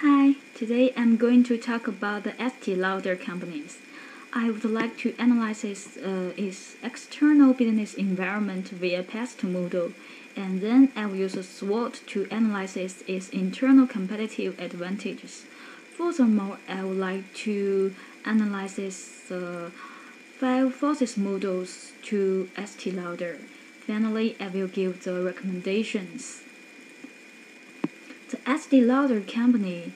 Hi, today I'm going to talk about the Estee Lauder companies. I would like to analyze its, uh, its external business environment via PEST model, and then I will use a SWOT to analyze its, its internal competitive advantages. Furthermore, I would like to analyze its uh, five forces models to Estee Lauder. Finally, I will give the recommendations. Estee Lauder Company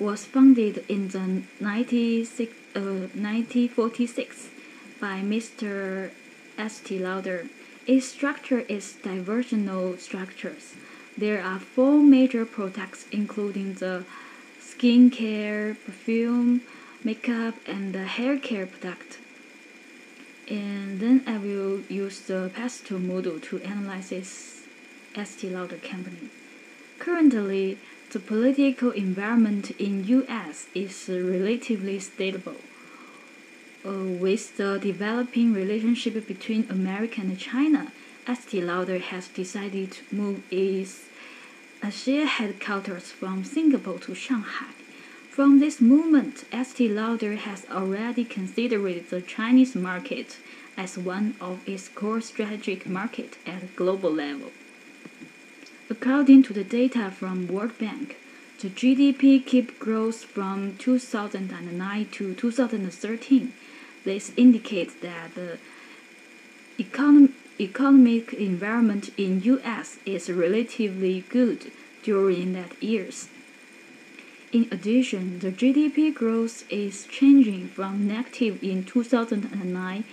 was founded in the 96, uh, 1946 by Mr. Estee Lauder. Its structure is diversional structures. There are four major products including the skincare, perfume, makeup, and the hair care product. And then I will use the Pareto model to analyze this Estee Lauder company. Currently, the political environment in US is relatively stable. Uh, with the developing relationship between America and China, Estee Lauder has decided to move its Asia headquarters from Singapore to Shanghai. From this movement, Estee Lauder has already considered the Chinese market as one of its core strategic markets at global level. According to the data from World Bank, the GDP keep growth from 2009 to 2013. This indicates that the econom economic environment in US is relatively good during that years. In addition, the GDP growth is changing from negative in 2009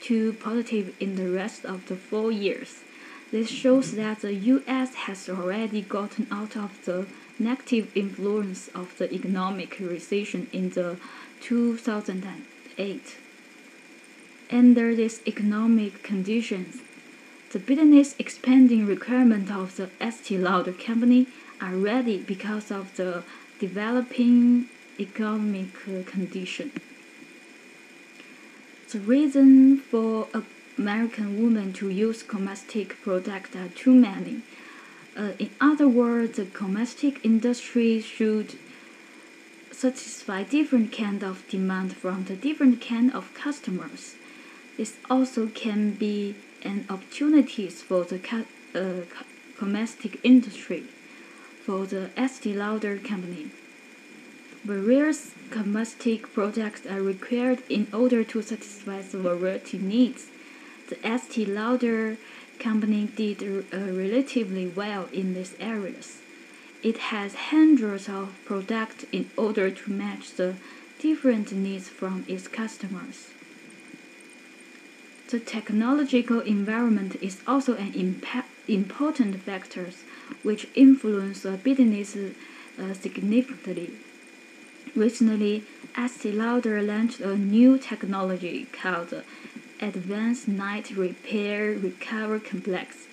to positive in the rest of the four years. This shows that the US has already gotten out of the negative influence of the economic recession in the 2008. Under these economic conditions, the business expanding requirements of the Estee Lauder company are ready because of the developing economic condition. The reason for a American women to use cosmetic products are too many. Uh, in other words, the cosmetic industry should satisfy different kind of demand from the different kind of customers. This also can be an opportunities for the uh, cosmetic industry, for the Estee Lauder company. Various cosmetic products are required in order to satisfy the variety needs the Estee Lauder company did uh, relatively well in these areas. It has hundreds of products in order to match the different needs from its customers. The technological environment is also an important factor which influence the business uh, significantly. Recently, Estee Lauder launched a new technology called Advanced Night Repair Recovery Complex.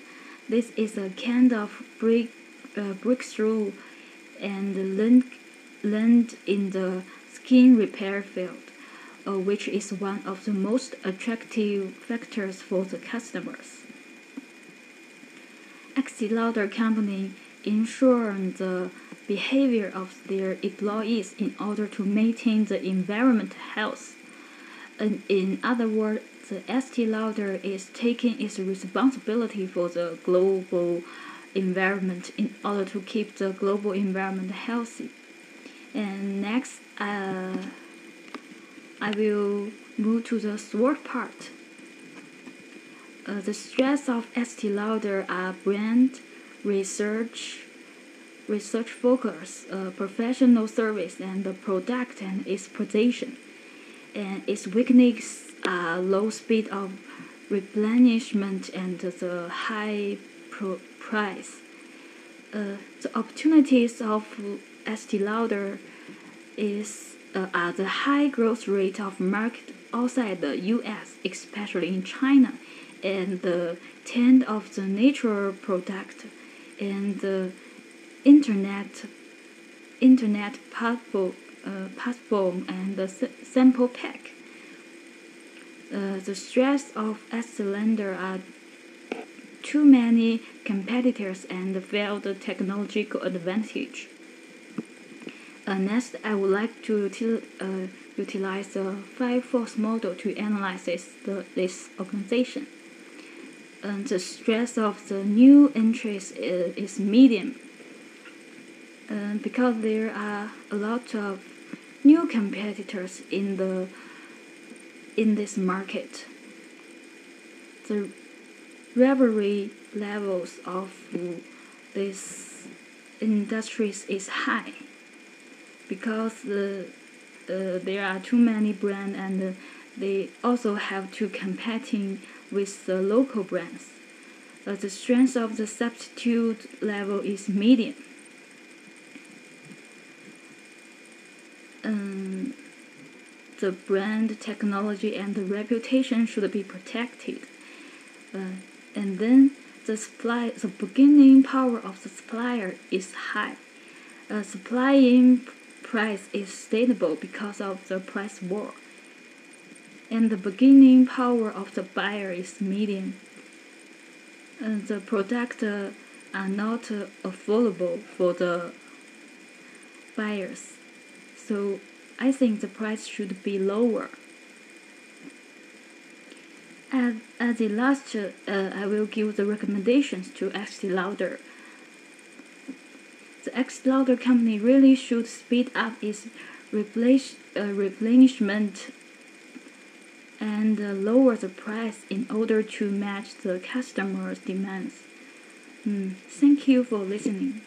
This is a kind of break, uh, breakthrough and learned, learned in the skin repair field, uh, which is one of the most attractive factors for the customers. Estee Lauder Company ensures the behavior of their employees in order to maintain the environment health. And in other words, Estee Lauder is taking its responsibility for the global environment in order to keep the global environment healthy. And next, uh, I will move to the SWOT part. Uh, the strengths of Estee Lauder are brand, research, research focus, uh, professional service, and the product and its position. And its weakness uh, low speed of replenishment and the high price. Uh, the opportunities of Estee Lauder is uh, are the high growth rate of market outside the U.S., especially in China, and the trend of the natural product and the internet internet platform, uh, platform and the sample pack. Uh, the stress of cylinder are too many competitors and failed technological advantage. Uh, next, I would like to util uh, utilize the five force model to analyze this, the, this organization. And the stress of the new entries is, is medium uh, because there are a lot of new competitors in the in this market. The rivalry levels of these industries is high because the, uh, there are too many brands and uh, they also have to competing with the local brands. Uh, the strength of the substitute level is medium. The brand technology and the reputation should be protected. Uh, and then the supply, the bargaining power of the supplier is high. Uh, supplying price is stable because of the price war. And the bargaining power of the buyer is medium. The products uh, are not uh, affordable for the buyers. So I think the price should be lower. As, as the last, uh, I will give the recommendations to Estee Lauder. The Estee Lauder company really should speed up its uh, replenishment and uh, lower the price in order to match the customers' demands. Mm, thank you for listening.